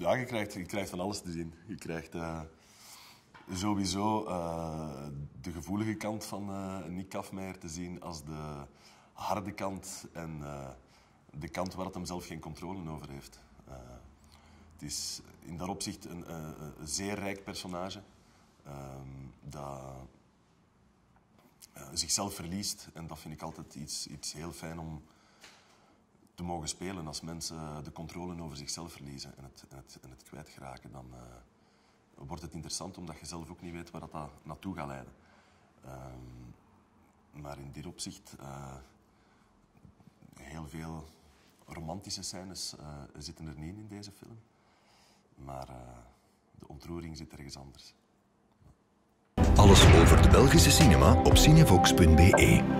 je krijgt, je krijgt van alles te zien. Je krijgt uh, sowieso uh, de gevoelige kant van uh, Nick Kafmeijer te zien als de harde kant en de kant waar het hem zelf geen controle over heeft. het is in dat opzicht een, zeer rijk personage dat zichzelf verliest. En dat vind ik altijd iets, iets heel fijn om mogen spelen. Als mensen de controle over zichzelf verliezen en het, het, het kwijtgeraken, dan uh, wordt het interessant omdat je zelf ook niet weet waar dat, naartoe gaat leiden. Um, maar in dit opzicht, uh, heel veel romantische scènes zitten er niet in deze film. Maar de ontroering zit ergens anders. Alles over de Belgische cinema op cinevox.be.